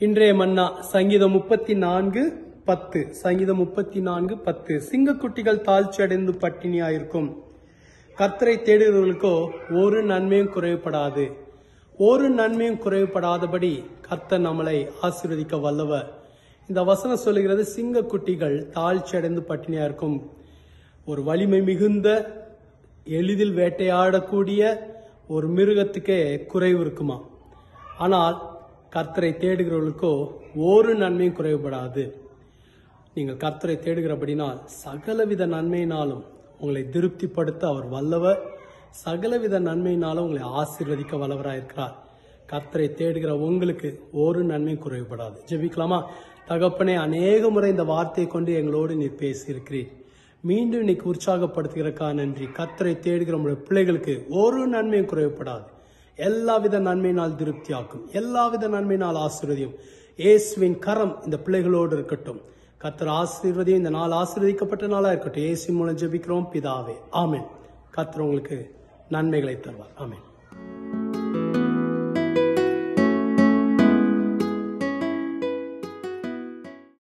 இன்றைய மன்னா சங்கீதம் முப்பத்தி நான்கு பத்து. சங்கீதம் முப்பத்தி நான்கு பத்து. சிங்கக்குட்டிகள் தாழ்ச்சி அடைந்து பட்டினியாயிருக்கும். கர்த்தரை தேடுகிறவர்களுக்கோ ஒரு நன்மையும் குறைவுபடாது. ஒரு நன்மையும் குறைவுபடாதபடி கர்த்தர் நம்மளை ஆசீர்வதிக்க வல்லவர். இந்த வசனம் சொல்லுகிறது சிங்கக்குட்டிகள் தாழ்ச்சி அடைந்து பட்டினியா இருக்கும் ஒரு வலிமை மிகுந்த எளிதில் வேட்டையாடக்கூடிய ஒரு மிருகத்துக்கே குறைவு இருக்குமா ஆனால் கர்த்தரை தேடுகிறவர்களுக்கோ ஒரு நன்மையும் குறைவுபடாது. நீங்கள் கர்த்தரை தேடுகிறபடினால் சகலவித நன்மையினாலும் உங்களை திருப்திப்படுத்த அவர் வல்லவர். சகலவித நன்மையினாலும் உங்களை ஆசீர்வதிக்க வல்லவராயிருக்கிறார் கர்த்தரை தேடுகிற உங்களுக்கு ஒரு நன்மையும் குறைவுபடாது. ஜெபிக்கலாமா? தகப்பனே அநேக முறை இந்த வார்த்தையை கொண்டு எங்களோடு நீர் பேசியிருக்கிறீர். மீண்டும் இன்னைக்கு உற்சாகப்படுத்துகிறக்கா நன்றி. கர்த்தரை தேடுகிற உங்களுடைய பிள்ளைகளுக்கு ஒரு நன்மையும் குறைவுபடாது. எல்லாவித நன்மையினால் திருப்தியாக்கும் எல்லாவித நன்மையினால் ஆசீர்வதியும். இயேசுவின் கரம் இந்த பிள்ளைகளோடு இருக்கட்டும். கத்தர் ஆசீர்வதியும் இந்த நாள் ஆசீர்வதிக்கப்பட்ட நாளாக இருக்கட்டும். இயேசு மூலம் ஜபிக்கிறோம் பிதாவே. ஆமேன். கத்தர் உங்களுக்கு நன்மைகளை தருவார். ஆமேன்.